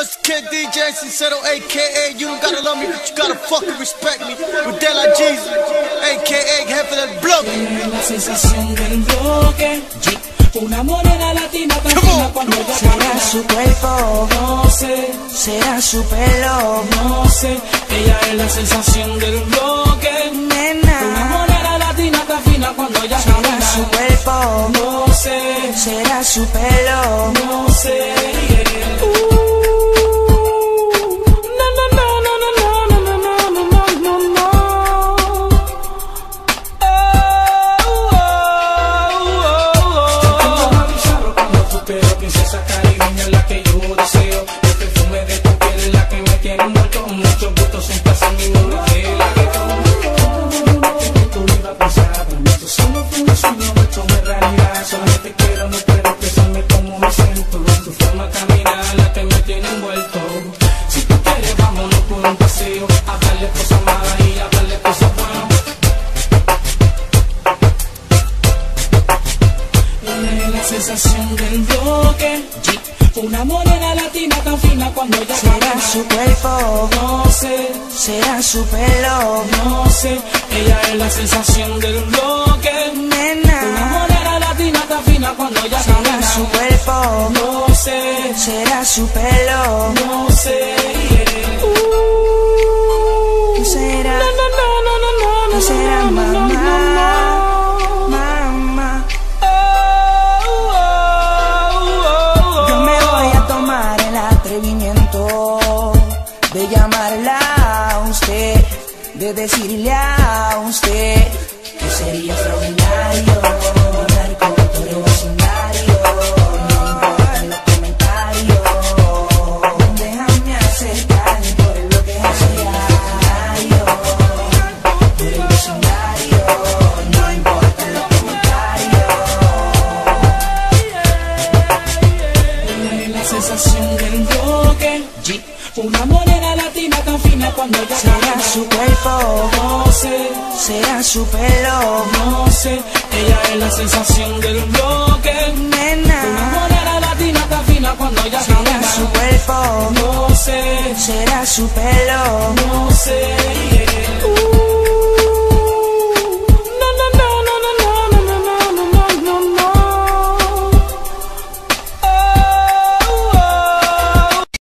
it's Kid DJ Sincero, aka You don't gotta love me, but you gotta fucking respect me. With De La Jesus, aka Jefe del Bloque. La sensación del bloque. Una morena latina tan Come fina on. cuando ella Será camina. su cuerpo, No sé, será su pelo, no sé. Ella es la sensación del bloque. Una nena. morena latina tan fina cuando ella Será su cuerpo, No sé, será su pelo. no sé. Realidad Solamente quiero, no puedo expresarme como me siento Tu forma de caminar la que me tiene envuelto Si tú quieres vámonos por un paseo Hablarle cosas malas y hablarle cosas buenas es la sensación del bloque. Una morena latina tan fina cuando ella Será camina. su cuerpo, No sé, será su pelo, no sé. Ella es la sensación del bloque. Tan fina cuando ella Será camina. su cuerpo, No sé, será su pelo. no sé. ¿Qué será? No, no, no, no, no, no, ¿Qué será, no, no, no, mamá? Mamá, Oh, oh, oh, yo me voy a tomar el atrevimiento de llamarla a usted, de decirle a usted que sería extraordinario sensación del bloque. Una morena latina tan fina cuando ella Será camina. su cuerpo, No sé, será su pelo, no sé. Ella es la sensación del bloque. Una nena. morena latina tan fina cuando ella Será camina. su cuerpo, No sé, será su pelo,